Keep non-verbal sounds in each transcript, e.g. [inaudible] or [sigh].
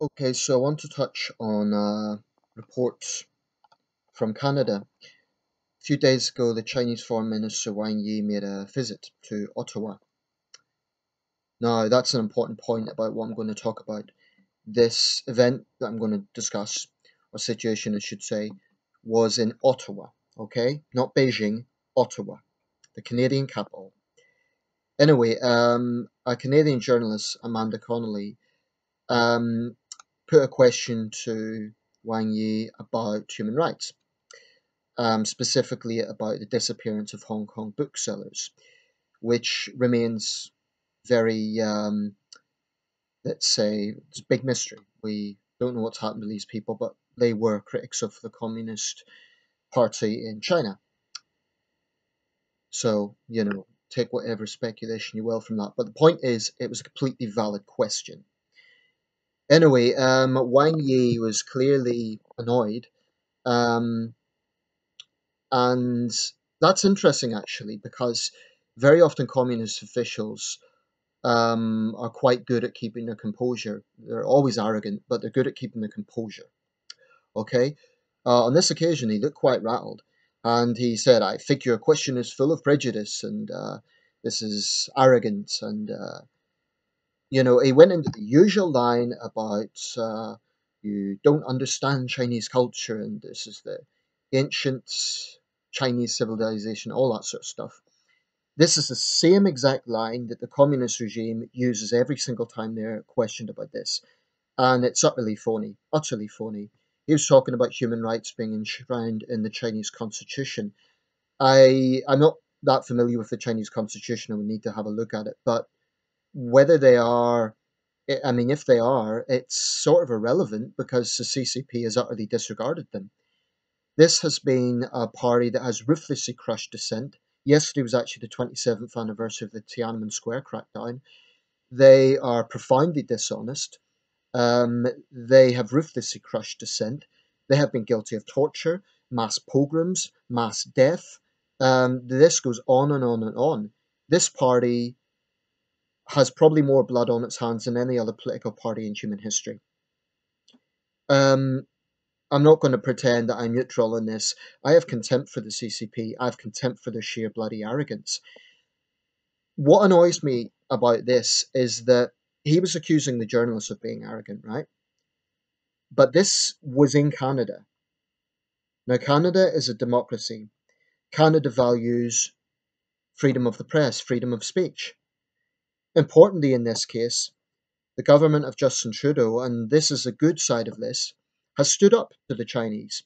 Okay, so I want to touch on a report from Canada. A few days ago, the Chinese Foreign Minister Wang Yi made a visit to Ottawa. Now, that's an important point about what I'm going to talk about. This event that I'm going to discuss, or situation I should say, was in Ottawa, okay? Not Beijing, Ottawa, the Canadian capital. Anyway, um, a Canadian journalist, Amanda Connolly, um, put a question to Wang Yi about human rights, um, specifically about the disappearance of Hong Kong booksellers, which remains very, um, let's say, it's a big mystery. We don't know what's happened to these people, but they were critics of the Communist Party in China. So, you know, take whatever speculation you will from that. But the point is, it was a completely valid question. Anyway, um, Wang Yi was clearly annoyed. Um, and that's interesting actually, because very often communist officials um, are quite good at keeping their composure. They're always arrogant, but they're good at keeping their composure. Okay? Uh, on this occasion, he looked quite rattled. And he said, I think your question is full of prejudice and uh, this is arrogant and uh, you know, he went into the usual line about uh, you don't understand Chinese culture and this is the ancient Chinese civilization, all that sort of stuff. This is the same exact line that the communist regime uses every single time they're questioned about this. And it's utterly phony, utterly phony. He was talking about human rights being enshrined in the Chinese constitution. I, I'm not that familiar with the Chinese constitution. and we need to have a look at it. But whether they are, I mean, if they are, it's sort of irrelevant because the CCP has utterly disregarded them. This has been a party that has ruthlessly crushed dissent. Yesterday was actually the 27th anniversary of the Tiananmen Square crackdown. They are profoundly dishonest. Um, they have ruthlessly crushed dissent. They have been guilty of torture, mass pogroms, mass death. Um, goes on and on and on. This party has probably more blood on its hands than any other political party in human history. Um, I'm not going to pretend that I'm neutral in this. I have contempt for the CCP. I have contempt for their sheer bloody arrogance. What annoys me about this is that he was accusing the journalists of being arrogant, right? But this was in Canada. Now, Canada is a democracy. Canada values freedom of the press, freedom of speech. Importantly, in this case, the government of Justin Trudeau, and this is a good side of this, has stood up to the Chinese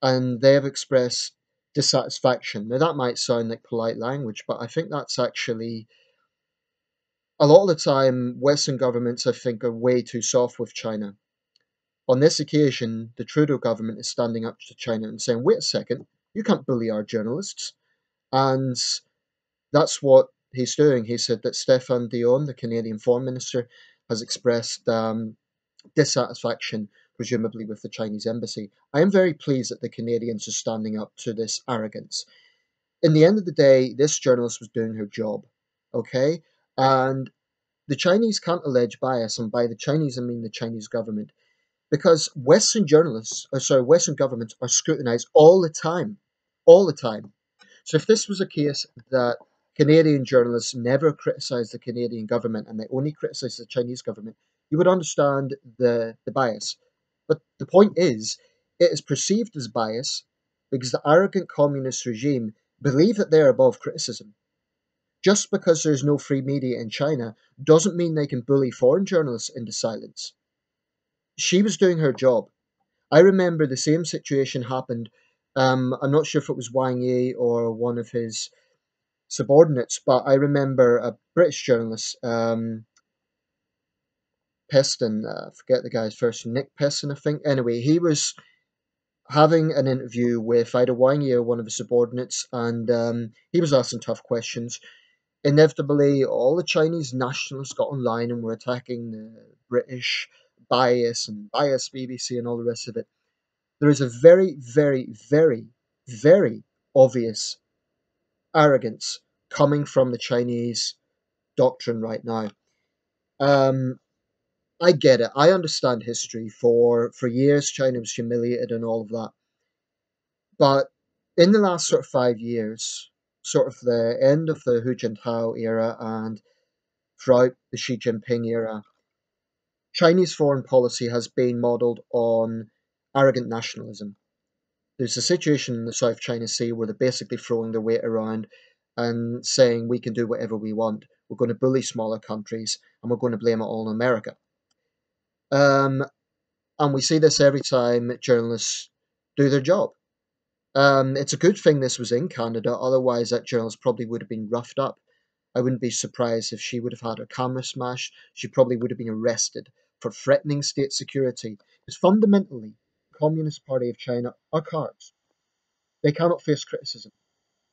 and they have expressed dissatisfaction. Now, that might sound like polite language, but I think that's actually a lot of the time, Western governments, I think, are way too soft with China. On this occasion, the Trudeau government is standing up to China and saying, wait a second, you can't bully our journalists. And that's what he's doing. He said that Stéphane Dion, the Canadian Foreign Minister, has expressed um, dissatisfaction, presumably with the Chinese embassy. I am very pleased that the Canadians are standing up to this arrogance. In the end of the day, this journalist was doing her job, okay? And the Chinese can't allege bias, and by the Chinese I mean the Chinese government, because Western journalists, or sorry, Western governments are scrutinized all the time, all the time. So if this was a case that Canadian journalists never criticize the Canadian government and they only criticize the Chinese government, you would understand the, the bias. But the point is, it is perceived as bias because the arrogant communist regime believe that they're above criticism. Just because there's no free media in China doesn't mean they can bully foreign journalists into silence. She was doing her job. I remember the same situation happened. Um, I'm not sure if it was Wang Yi or one of his subordinates, but I remember a British journalist, um, Peston, uh, I forget the guy's first name, Nick Peston, I think. Anyway, he was having an interview with either Wang or one of his subordinates, and um, he was asking tough questions. Inevitably, all the Chinese nationalists got online and were attacking the British bias and bias BBC and all the rest of it. There is a very, very, very, very obvious arrogance coming from the Chinese doctrine right now. Um, I get it. I understand history. For for years, China was humiliated and all of that. But in the last sort of five years, sort of the end of the Hu Jintao era and throughout the Xi Jinping era, Chinese foreign policy has been modelled on arrogant nationalism. There's a situation in the South China Sea where they're basically throwing their weight around and saying we can do whatever we want. We're going to bully smaller countries and we're going to blame it all on America. Um, and we see this every time journalists do their job. Um, it's a good thing this was in Canada, otherwise, that journalist probably would have been roughed up. I wouldn't be surprised if she would have had her camera smashed. She probably would have been arrested for threatening state security. Because fundamentally, Communist Party of China are cards. They cannot face criticism.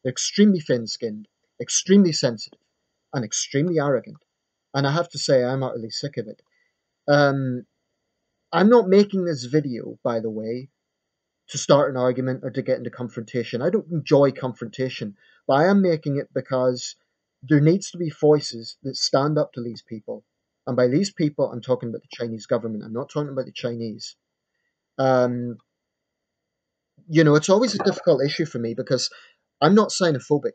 They're extremely thin skinned, extremely sensitive, and extremely arrogant. And I have to say, I'm utterly sick of it. Um, I'm not making this video, by the way, to start an argument or to get into confrontation. I don't enjoy confrontation, but I am making it because there needs to be voices that stand up to these people. And by these people, I'm talking about the Chinese government. I'm not talking about the Chinese. Um, you know, it's always a difficult issue for me because I'm not xenophobic.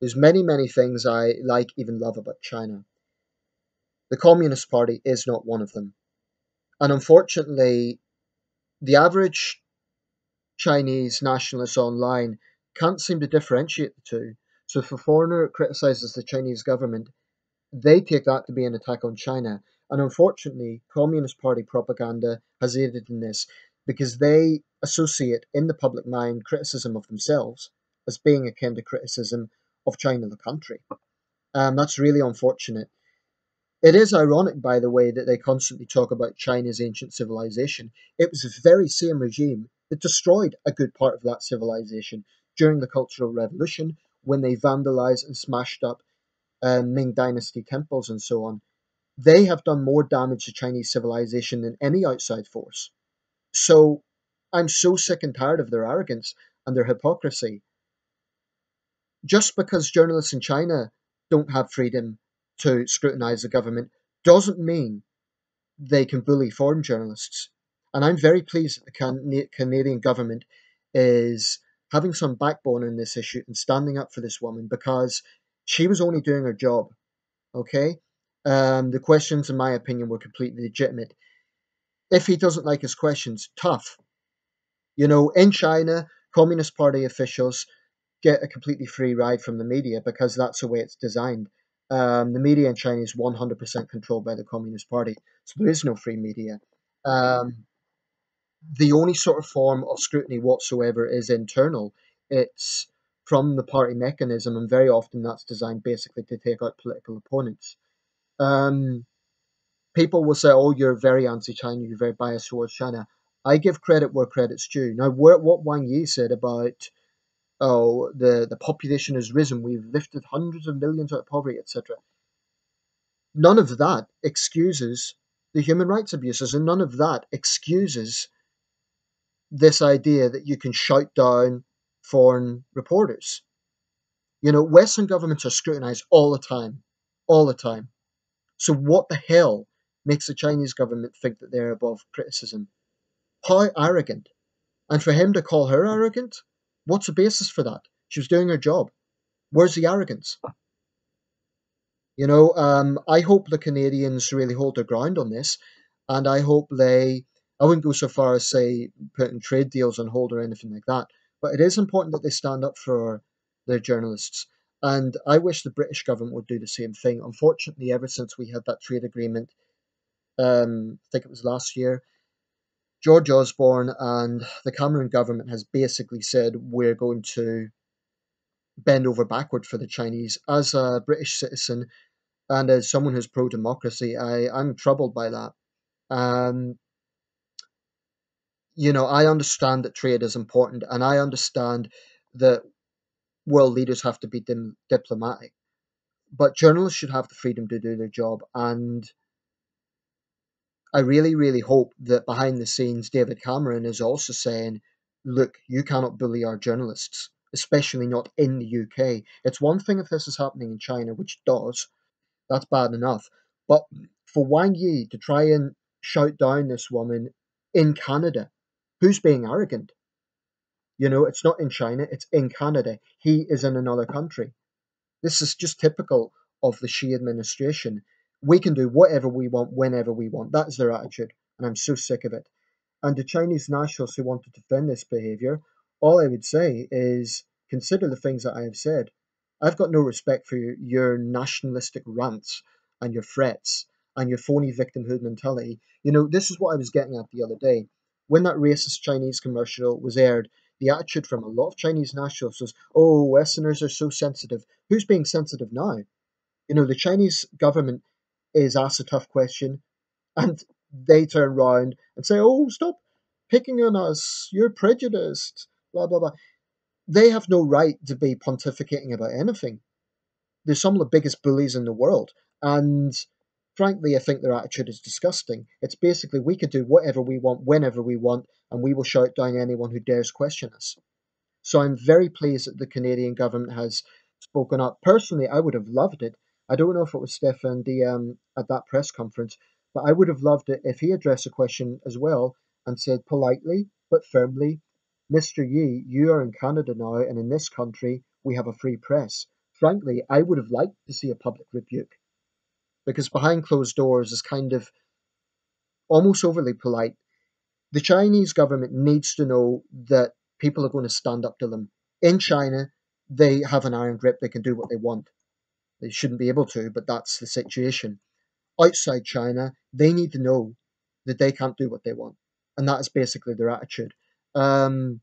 There's many, many things I like, even love about China. The Communist Party is not one of them. And unfortunately, the average Chinese nationalists online can't seem to differentiate the two. So if a foreigner criticizes the Chinese government, they take that to be an attack on China. And unfortunately, Communist Party propaganda has aided in this because they associate in the public mind criticism of themselves as being akin to criticism of China, the country. Um, that's really unfortunate. It is ironic, by the way, that they constantly talk about China's ancient civilization. It was the very same regime that destroyed a good part of that civilization during the Cultural Revolution when they vandalized and smashed up um, Ming Dynasty temples and so on. They have done more damage to Chinese civilization than any outside force. So I'm so sick and tired of their arrogance and their hypocrisy. Just because journalists in China don't have freedom to scrutinize the government doesn't mean they can bully foreign journalists. And I'm very pleased that the Can- Canadian government is having some backbone in this issue and standing up for this woman because she was only doing her job. Okay? Um, the questions, in my opinion, were completely legitimate. If he doesn't like his questions, tough. You know, in China, Communist Party officials get a completely free ride from the media because that's the way it's designed. Um, the media in China is 100% controlled by the Communist Party, so there is no free media. Um, the only sort of form of scrutiny whatsoever is internal. It's from the party mechanism, and very often that's designed basically to take out political opponents. Um, people will say, "Oh, you're very anti-China. You're very biased towards China." I give credit where credit's due. Now, what Wang Yi said about oh, the, the population has risen, we've lifted hundreds of millions out of poverty, etc. None of that excuses the human rights abuses, and none of that excuses this idea that you can shout down foreign reporters. You know, Western governments are scrutinized all the time, all the time. So, what the hell makes the Chinese government think that they're above criticism? How arrogant. And for him to call her arrogant, What's the basis for that? She was doing her job. Where's the arrogance? You know, um, I hope the Canadians really hold their ground on this, and I hope they. I wouldn't go so far as say putting trade deals on hold or anything like that, but it is important that they stand up for their journalists. And I wish the British government would do the same thing. Unfortunately, ever since we had that trade agreement, um, I think it was last year, George Osborne and the Cameron government has basically said we're going to bend over backward for the Chinese. As a British citizen and as someone who's pro democracy, I'm troubled by that. Um, you know, I understand that trade is important and I understand that world leaders have to be dim- diplomatic. But journalists should have the freedom to do their job. And I really, really hope that behind the scenes, David Cameron is also saying, look, you cannot bully our journalists, especially not in the UK. It's one thing if this is happening in China, which does, that's bad enough. But for Wang Yi to try and shout down this woman in Canada, who's being arrogant? You know, it's not in China, it's in Canada. He is in another country. This is just typical of the Xi administration. We can do whatever we want whenever we want. That is their attitude, and I'm so sick of it. And the Chinese nationals who want to defend this behaviour, all I would say is consider the things that I have said. I've got no respect for your, your nationalistic rants and your threats and your phony victimhood mentality. You know, this is what I was getting at the other day. When that racist Chinese commercial was aired, the attitude from a lot of Chinese nationalists was, oh, Westerners are so sensitive. Who's being sensitive now? You know, the Chinese government is asked a tough question and they turn around and say, oh, stop picking on us. You're prejudiced. Blah, blah, blah. They have no right to be pontificating about anything. They're some of the biggest bullies in the world. And frankly, I think their attitude is disgusting. It's basically we could do whatever we want, whenever we want, and we will shout down anyone who dares question us. So I'm very pleased that the Canadian government has spoken up. Personally, I would have loved it. I don't know if it was Stéphane um, at that press conference, but I would have loved it if he addressed the question as well and said politely but firmly, Mr. Yi, you are in Canada now, and in this country we have a free press. Frankly, I would have liked to see a public rebuke because behind closed doors is kind of almost overly polite. The Chinese government needs to know that people are going to stand up to them. In China, they have an iron grip, they can do what they want. They shouldn't be able to, but that's the situation. Outside China, they need to know that they can't do what they want. And that is basically their attitude. Um,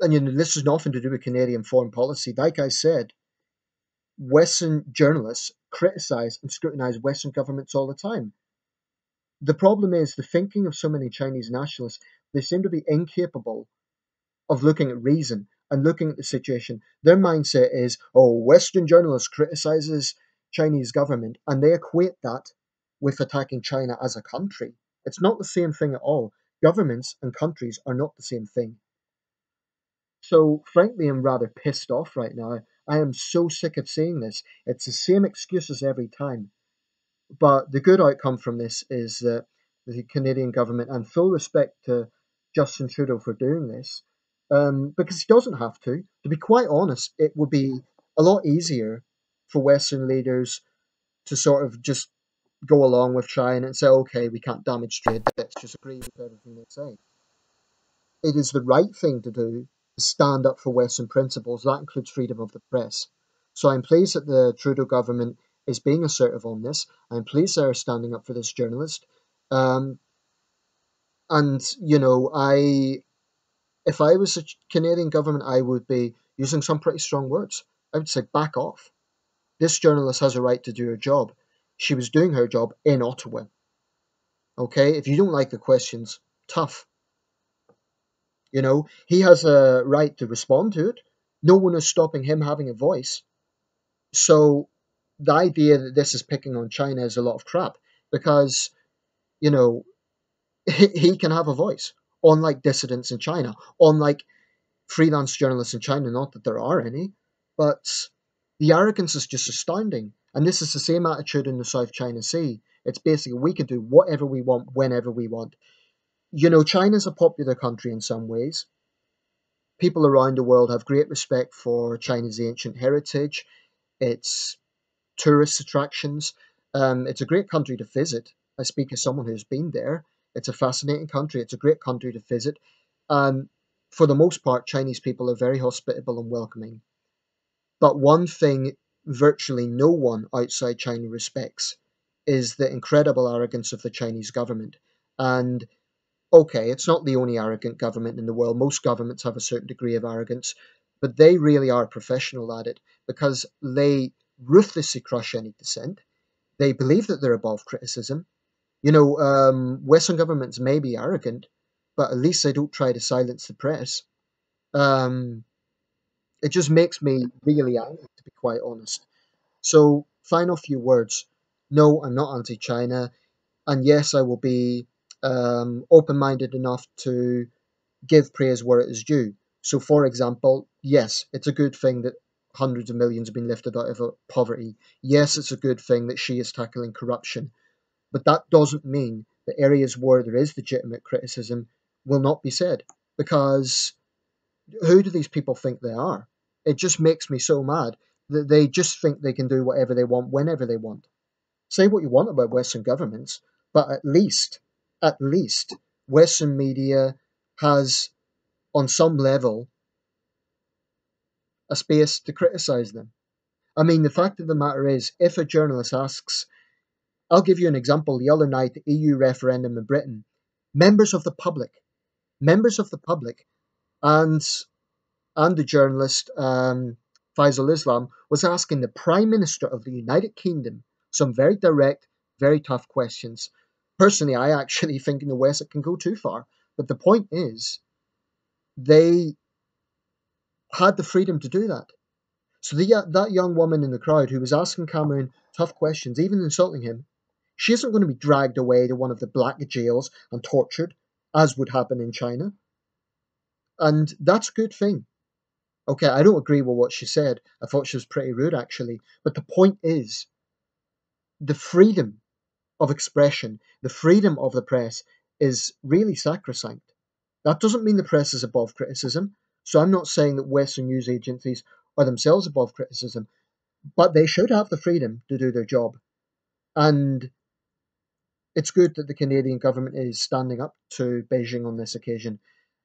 and you know, this is nothing to do with Canadian foreign policy. Like I said, Western journalists criticize and scrutinize Western governments all the time. The problem is the thinking of so many Chinese nationalists, they seem to be incapable of looking at reason and looking at the situation. Their mindset is, oh, Western journalists criticizes Chinese government, and they equate that with attacking China as a country. It's not the same thing at all. Governments and countries are not the same thing. So, frankly, I'm rather pissed off right now I am so sick of seeing this. It's the same excuses every time. But the good outcome from this is that the Canadian government, and full respect to Justin Trudeau for doing this, um, because he doesn't have to. To be quite honest, it would be a lot easier for Western leaders to sort of just go along with China and say, okay, we can't damage trade, let's just agree with everything they say. It is the right thing to do stand up for Western principles. That includes freedom of the press. So I'm pleased that the Trudeau government is being assertive on this. I'm pleased they're standing up for this journalist. Um, and you know, I, if I was a Canadian government, I would be using some pretty strong words. I would say, back off. This journalist has a right to do her job. She was doing her job in Ottawa. Okay, if you don't like the questions, tough. You know, he has a right to respond to it. No one is stopping him having a voice. So the idea that this is picking on China is a lot of crap because, you know, [laughs] he can have a voice, unlike dissidents in China, unlike freelance journalists in China, not that there are any, but the arrogance is just astounding. And this is the same attitude in the South China Sea. It's basically we can do whatever we want, whenever we want you know, China's a popular country in some ways. People around the world have great respect for China's ancient heritage, its tourist attractions. Um, it's a great country to visit. I speak as someone who's been there. It's a fascinating country. It's a great country to visit. Um, for the most part, Chinese people are very hospitable and welcoming. But one thing virtually no one outside China respects is the incredible arrogance of the Chinese government. And okay, it's not the only arrogant government in the world. Most governments have a certain degree of arrogance, but they really are professional at it because they ruthlessly crush any dissent. They believe that they're above criticism. You know, um, Western governments may be arrogant, but at least they don't try to silence the press. Um, it just makes me really angry, to be quite honest. So, final few words. No, I'm not anti China. And yes, I will be um, open minded enough to give praise where it is due. So, for example, yes, it's a good thing that hundreds of millions have been lifted out of poverty. Yes, it's a good thing that Xi is tackling corruption. But that doesn't mean that areas where there is legitimate criticism will not be said. Because who do these people think they are? It just makes me so mad that they just think they can do whatever they want whenever they want. Say what you want about Western governments, but at least, at least, Western media has, on some level, a space to criticize them. I mean, the fact of the matter is, if a journalist asks, I'll give you an example. The other night, the EU referendum in Britain, members of the public, members of the public, and and the journalist um, Faisal Islam was asking the Prime Minister of the United Kingdom some very direct, very tough questions. Personally, I actually [laughs] think in the West it can go too far. But the point is, they had the freedom to do that. So the, that young woman in the crowd who was asking Cameron tough questions, even insulting him, she isn't going to be dragged away to one of the black jails and tortured, as would happen in China. And that's a good thing. Okay, I don't agree with what she said. I thought she was pretty rude, actually. But the point is, the freedom of expression, the freedom of the press is really sacrosanct. That doesn't mean the press is above criticism. So I'm not saying that Western news agencies are themselves above criticism, but they should have the freedom to do their job. And it's good that the Canadian government is standing up to Beijing on this occasion.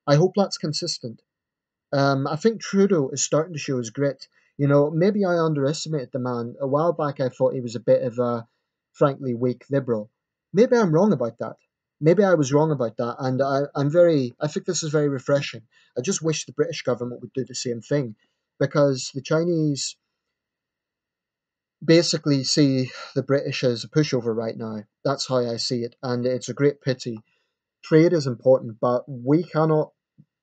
I hope that's consistent. Um, I think Trudeau is starting to show his grit. You know, maybe I underestimated the man. A while back, I thought he was a bit of a, frankly, weak liberal. Maybe I'm wrong about that. Maybe I was wrong about that, and I, I'm very. I think this is very refreshing. I just wish the British government would do the same thing, because the Chinese basically see the British as a pushover right now. That's how I see it, and it's a great pity. Trade is important, but we cannot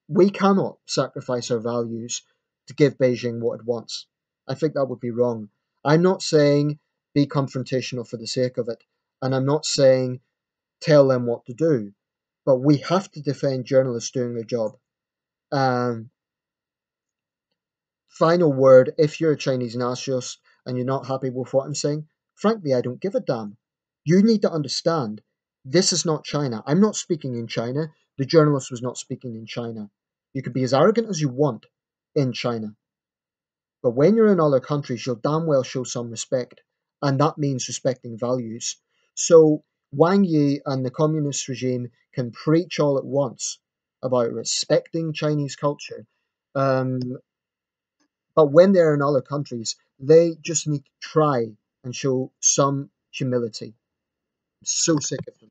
we cannot sacrifice our values to give Beijing what it wants. I think that would be wrong. I'm not saying be confrontational for the sake of it, and I'm not saying tell them what to do, but we have to defend journalists doing their job. Um, final word if you're a Chinese nationalist and you're not happy with what I'm saying, frankly, I don't give a damn. You need to understand this is not China. I'm not speaking in China. The journalist was not speaking in China. You can be as arrogant as you want in China. But when you're in other countries, you'll damn well show some respect. And that means respecting values. So Wang Yi and the communist regime can preach all at once about respecting Chinese culture. Um, but when they're in other countries, they just need to try and show some humility. I'm so sick of